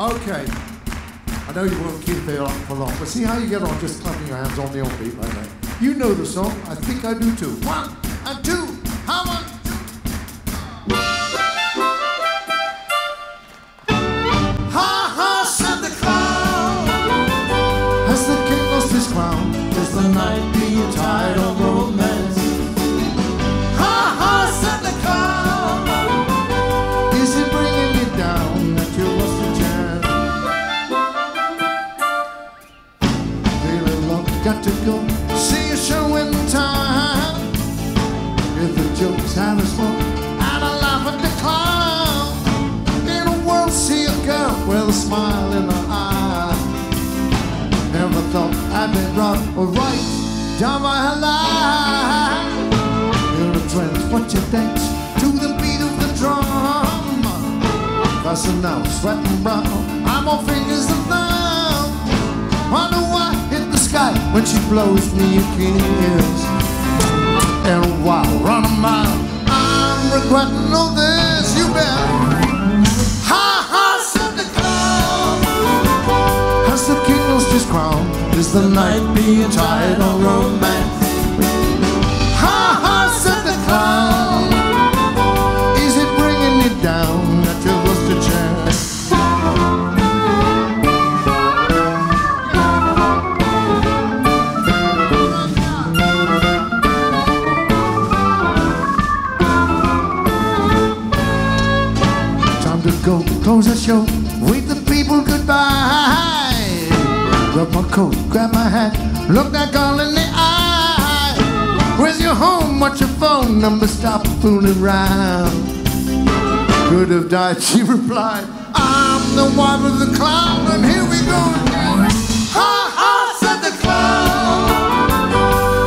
Okay. I know you won't keep it up for long, but see how you get on just clapping your hands on the old beat like that. You know the song. I think I do too. One and two. How much? Ha ha, said the clown. Has the king lost his crown? Is the night being tied on romance? Got to go see a show in time. If the jokes have a smoke and a laugh at the clown. In a world, see a girl with a smile in her eye. Never thought I'd be wrong or right down by her line. You're a trend, what you dance to the beat of the drum. Fasten now, sweating brown. I'm on fingers and thumb. Blows me a kiss. And while running mile, I'm regretting all this. You bet. Ha ha, said the clown. Has the king lost his crown? Is the night being tied on romance? Go, close the show, wave the people goodbye. Grab my coat, grab my hat, look that girl in the eye. Where's your home? What's your phone number? Stop fooling around. Could have died, she replied. I'm the wife of the clown, and here we go again. Ha ha, said the clown.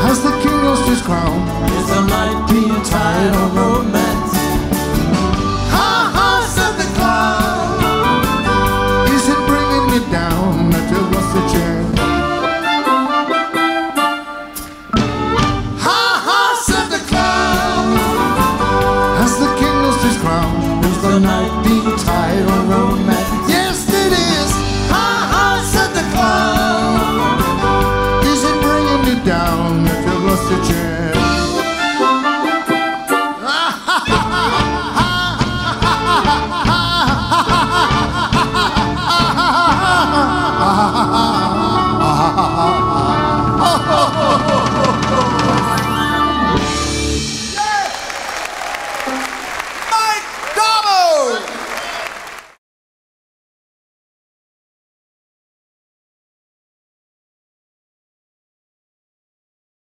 Has the king lost his crown? Is the night being tied on night